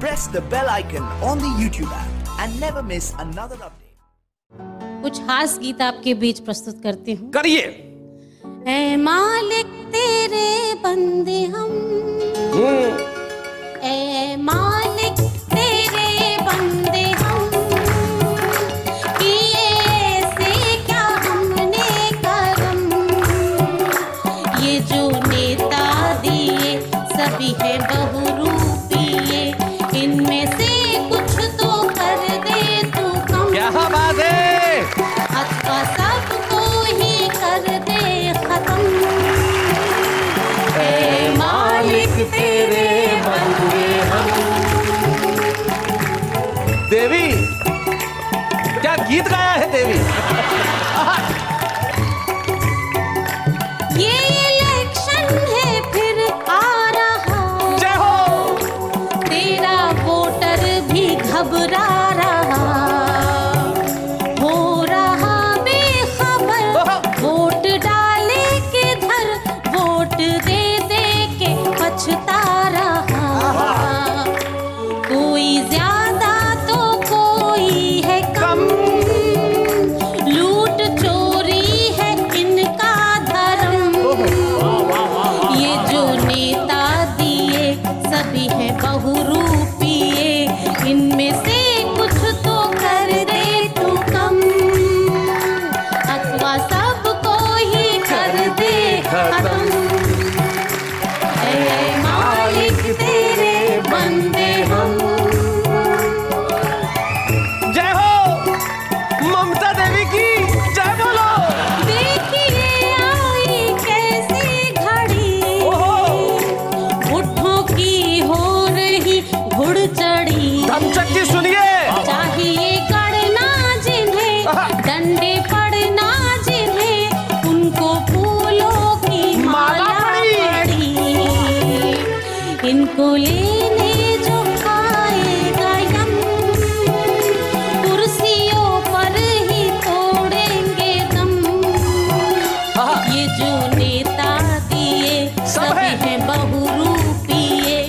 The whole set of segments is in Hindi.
press the bell icon on the YouTube app and never miss another update. कुछ खास गीत आपके बीच प्रस्तुत करती हूँ। करिए। ऐ मालिक तेरे बंदे हम। ऐ मालिक तेरे बंदे हम। किए ऐसे क्या हमने करम? ये जो नेता दिए सभी है बहुरूपिये गीत गाया है देवी। इनको लेने जो आएगा यम कुर्सियों पर ही तोड़ेंगे दम। ये जो नेता दिए सब है। बहुरूपिये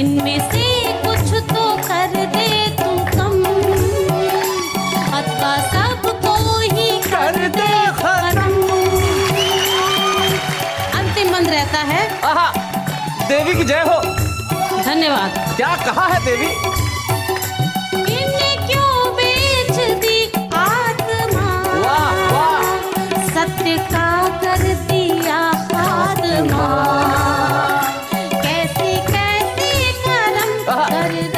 इनमें से कुछ तो कर दे तू कम। अथवा सबको ही कर दे खत्म। अंतिम मंद रहता है देवी की जय हो। धन्यवाद। क्या कहा है देवी? इन्हें क्यों बेच दी आत्मा? वाह, वाह। सत्य का कर दिया खात्मा कैसी कैसी कर्म। कर